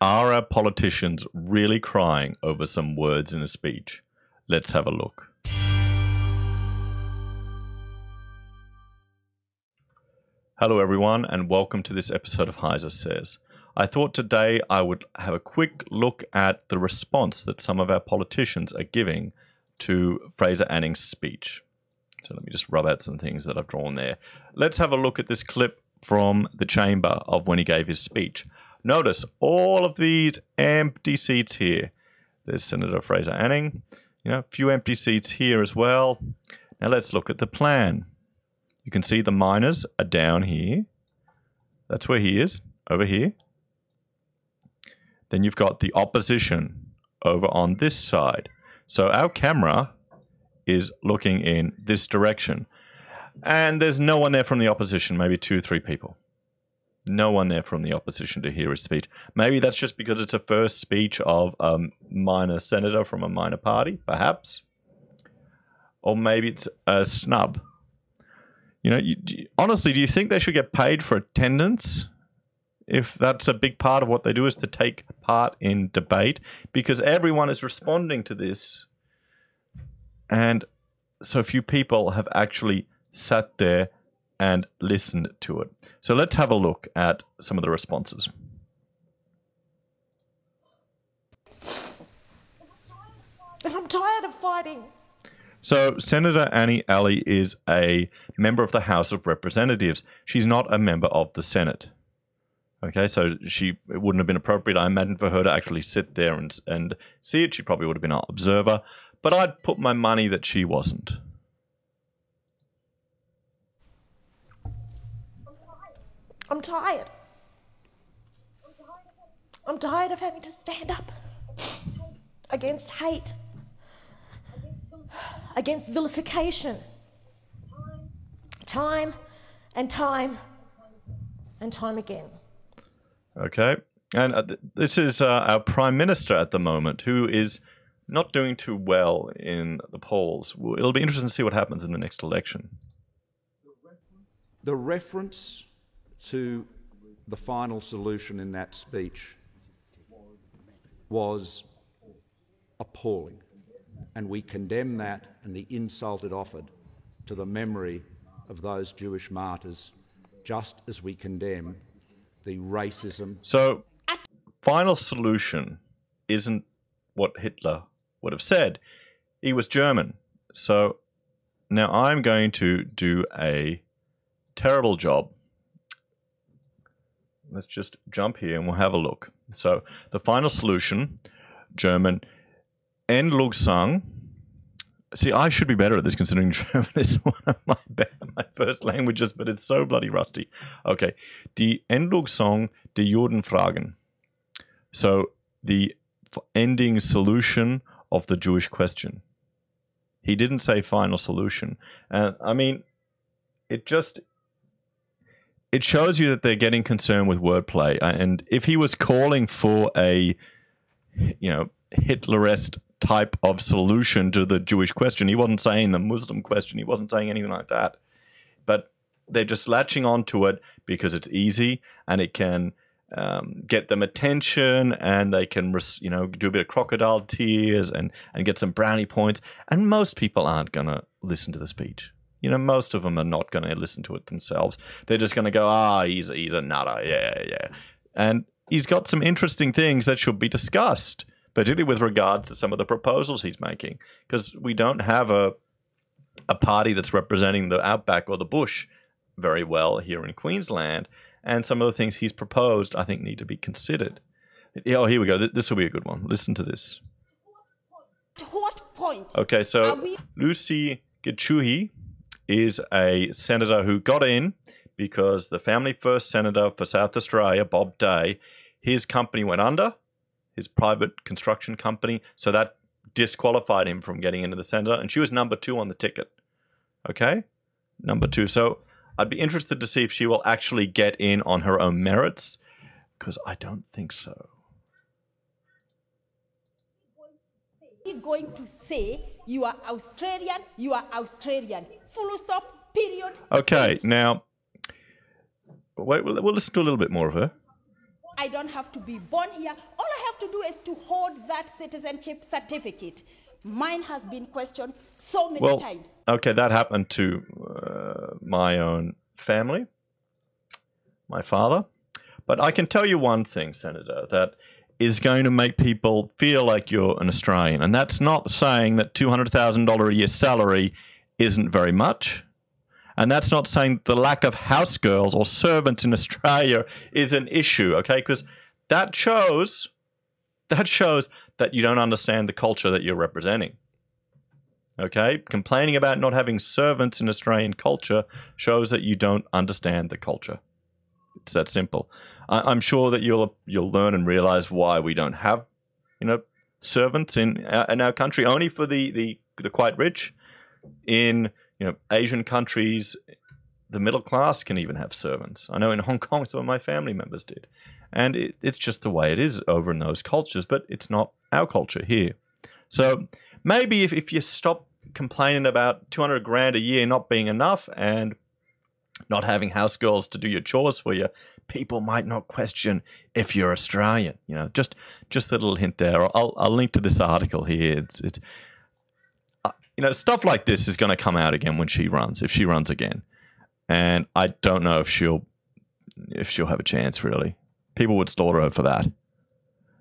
Are our politicians really crying over some words in a speech? Let's have a look. Hello, everyone, and welcome to this episode of Heise Says. I thought today I would have a quick look at the response that some of our politicians are giving to Fraser Anning's speech. So let me just rub out some things that I've drawn there. Let's have a look at this clip from the chamber of when he gave his speech. Notice all of these empty seats here. There's Senator Fraser Anning. You know, a few empty seats here as well. Now let's look at the plan. You can see the minors are down here. That's where he is, over here. Then you've got the opposition over on this side. So our camera is looking in this direction. And there's no one there from the opposition, maybe two, or three people. No one there from the opposition to hear his speech. Maybe that's just because it's a first speech of a minor senator from a minor party, perhaps. Or maybe it's a snub. You know, you, honestly, do you think they should get paid for attendance? If that's a big part of what they do is to take part in debate, because everyone is responding to this and so few people have actually sat there and listened to it. So let's have a look at some of the responses. And I'm tired of fighting. So, Senator Anne Aly is a member of the House of Representatives. She's not a member of the Senate. Okay, so she it wouldn't have been appropriate, I imagine, for her to actually sit there and and see it. She probably would have been an observer but I'd put my money that she wasn't. I'm tired. I'm tired of having to stand up against hate, against vilification, time and time and time again. Okay. And uh, th- this is uh, our Prime Minister at the moment, who is not doing too well in the polls. It'll be interesting to see what happens in the next election. The reference to the final solution in that speech was appalling, and we condemn that and the insult it offered to the memory of those Jewish martyrs, just as we condemn the racism. So, final solution isn't what Hitler would have said. He was German. So now I'm going to do a terrible job. Let's just jump here and we'll have a look. So the final solution, German, Endlösung. See, I should be better at this considering German is one of my, my first languages, but it's so bloody rusty. Okay, die Endlösung der Judenfragen. So the ending solution of the Jewish question. He didn't say final solution. And I mean, it just it shows you that they're getting concerned with wordplay. And if he was calling for a you know Hitlerist type of solution to the Jewish question, he wasn't saying the Muslim question. He wasn't saying anything like that. But they're just latching onto it because it's easy and it can um, get them attention and they can you know do a bit of crocodile tears and and get some brownie points and most people aren't going to listen to the speech you know most of them are not going to listen to it themselves they're just going to go ah he's he's a nutter yeah yeah and he's got some interesting things that should be discussed particularly with regards to some of the proposals he's making because we don't have a a party that's representing the outback or the bush very well here in Queensland and some of the things he's proposed, I think, need to be considered. Oh, here we go. This will be a good one. Listen to this. To what point? Okay, so Lucy Gichuhi is a senator who got in because the family first senator for South Australia, Bob Day, his company went under, his private construction company, so that disqualified him from getting into the Senate, and she was number two on the ticket. Okay? Number two. So I'd be interested to see if she will actually get in on her own merits, because I don't think so. Going to say you are Australian, you are Australian. Full stop, period. Okay, now, wait, we'll, we'll listen to a little bit more of her. I don't have to be born here. All I have to do is to hold that citizenship certificate. Mine has been questioned so many Well, times. okay, that happened to uh, my own family, my father. But I can tell you one thing, Senator, that is going to make people feel like you're an Australian. And that's not saying that $200,000 a year salary isn't very much. And that's not saying the lack of house girls or servants in Australia is an issue, okay? Because that shows that shows that you don't understand the culture that you're representing. Okay? Complaining about not having servants in Australian culture shows that you don't understand the culture. It's that simple. I, I'm sure that you'll you'll learn and realize why we don't have, you know, servants in our, in our country. Only for the the the quite rich. In you know Asian countries, the middle class can even have servants. I know in Hong Kong, some of my family members did, and it, it's just the way it is over in those cultures. But it's not our culture here. So maybe if, if you stop complaining about 200 grand a year not being enough and not having house girls to do your chores for you, people might not question if you're Australian. You know, just just a little hint there. I'll, I'll link to this article here. It's it's uh, you know stuff like this is going to come out again when she runs, if she runs again, and I don't know if she'll if she'll have a chance. Really, people would slaughter her for that.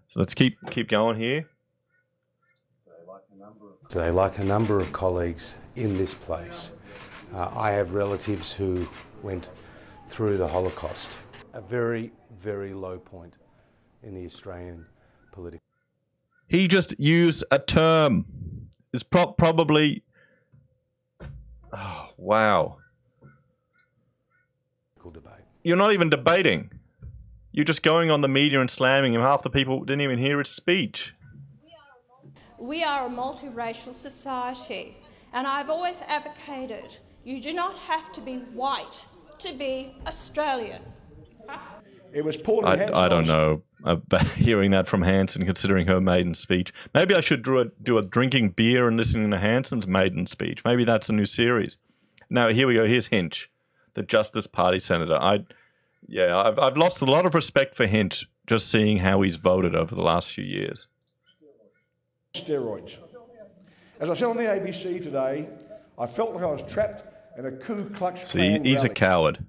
So let's keep keep going here. Today, like a number of colleagues in this place, uh, I have relatives who went through the Holocaust, a very, very low point in the Australian political He just used a term. It's pro- probably. Oh, wow. debate. You're not even debating. You're just going on the media and slamming him. Half the people didn't even hear his speech. We are a multiracial society, and I've always advocated you do not have to be white to be Australian. It was Paul I, I don't know about hearing that from Hanson, considering her maiden speech. Maybe I should do a, do a drinking beer and listening to Hanson's maiden speech. Maybe that's a new series. Now here we go. Here's Hinch, the Justice Party senator. I, yeah, I've I've lost a lot of respect for Hinch just seeing how he's voted over the last few years. steroids. As I said on the ABC today, I felt like I was trapped in a Ku Klux See, Klan he's a coward.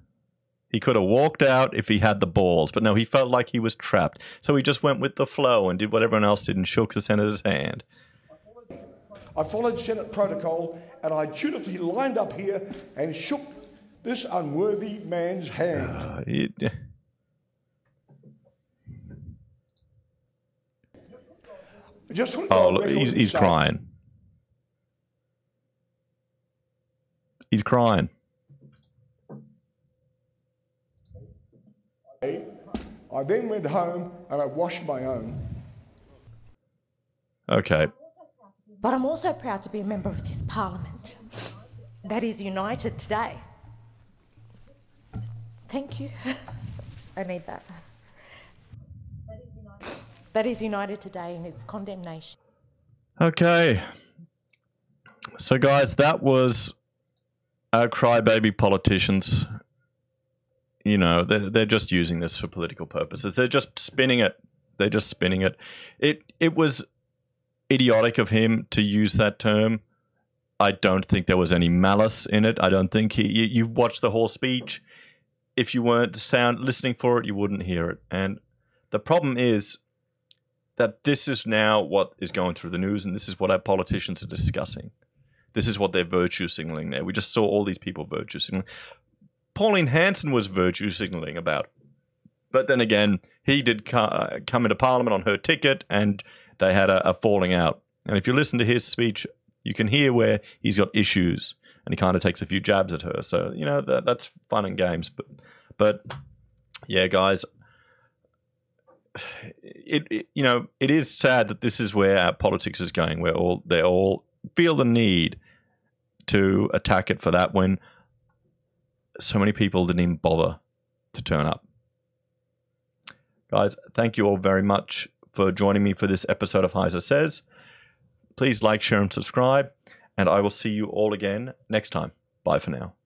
He could have walked out if he had the balls, but no, he felt like he was trapped. So he just went with the flow and did what everyone else did and shook the senator's hand. I followed Senate protocol and I dutifully lined up here and shook this unworthy man's hand. Uh, he- I just want to oh, look, he's, he's crying. He's crying. I then went home and I washed my own. Okay. But I'm also proud to be a member of this parliament that is united today. Thank you. I need that. That is united today in its condemnation. Okay. So, guys, that was our crybaby politicians. You know, they're, they're just using this for political purposes. They're just spinning it. They're just spinning it. It it was idiotic of him to use that term. I don't think there was any malice in it. I don't think he. You, you watched the whole speech. If you weren't sound listening for it, you wouldn't hear it. And the problem is that this is now what is going through the news, and this is what our politicians are discussing. This is what they're virtue signaling there. We just saw all these people virtue signaling. Pauline Hanson was virtue signaling about, but then again, he did uh, come into Parliament on her ticket, and they had a, a falling out. And if you listen to his speech, you can hear where he's got issues, and he kind of takes a few jabs at her. So you know that, that's fun and games, but but yeah, guys, it, it you know it is sad that this is where our politics is going where all they all feel the need to attack it for that when so many people didn't even bother to turn up. Guys thank you all very much for joining me for this episode of Heise says. Please like share and subscribe and i will see you all again next time. Bye for now